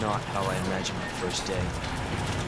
Not how I imagined my first day.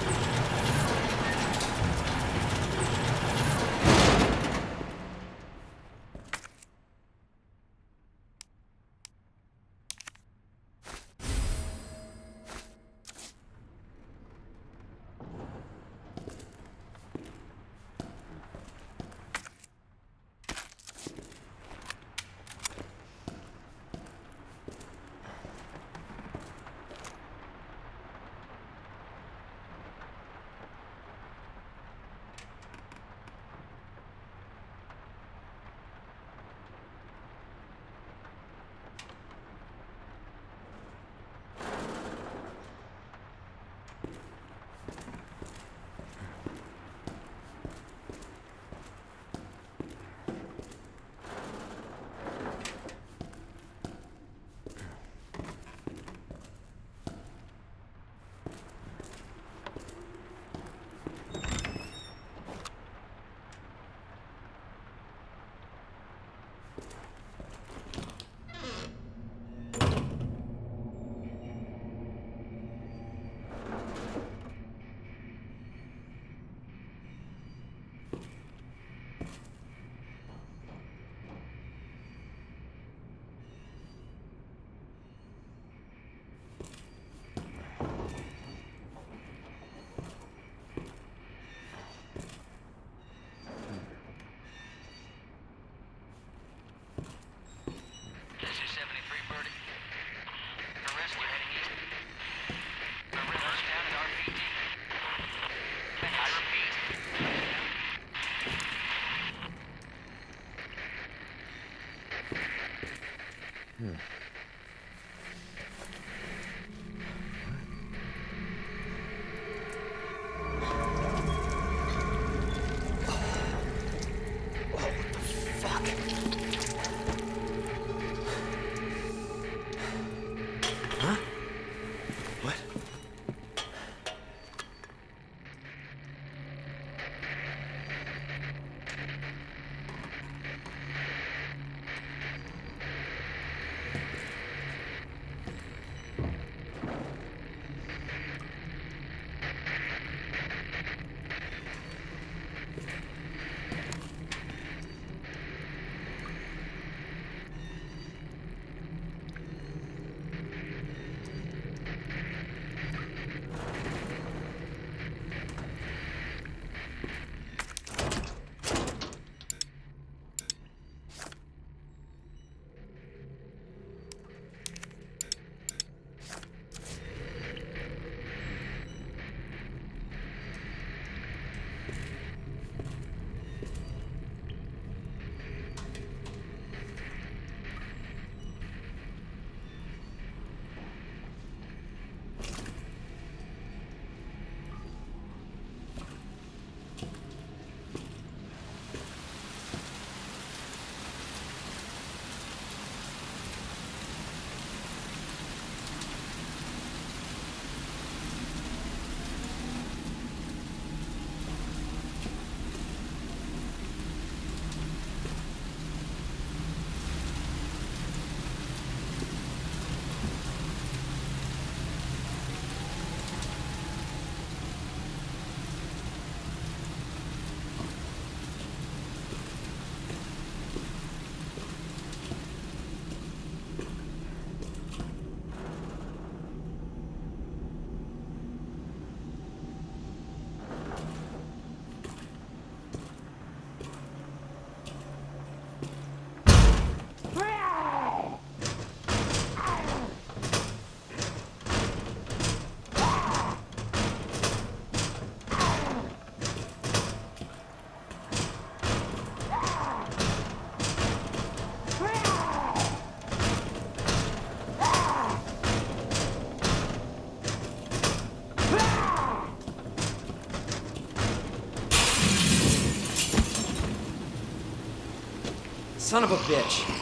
Son of a bitch.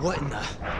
What in the...